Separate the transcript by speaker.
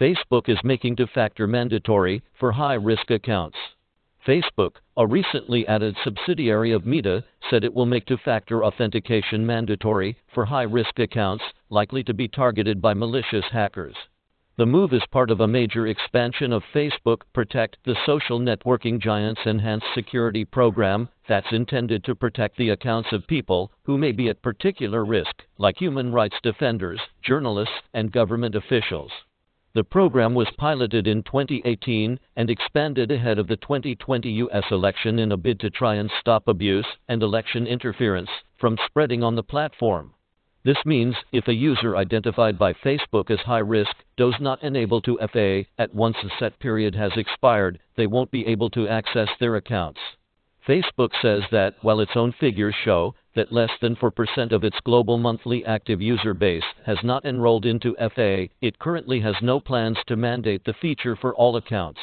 Speaker 1: Facebook is making two factor mandatory for high risk accounts. Facebook, a recently added subsidiary of Meta, said it will make two factor authentication mandatory for high risk accounts likely to be targeted by malicious hackers. The move is part of a major expansion of Facebook Protect, the social networking giant's enhanced security program that's intended to protect the accounts of people who may be at particular risk, like human rights defenders, journalists, and government officials. The program was piloted in 2018 and expanded ahead of the 2020 U.S. election in a bid to try and stop abuse and election interference from spreading on the platform. This means if a user identified by Facebook as high risk does not enable to FA at once a set period has expired, they won't be able to access their accounts. Facebook says that while its own figures show that less than 4% of its global monthly active user base has not enrolled into FA, it currently has no plans to mandate the feature for all accounts.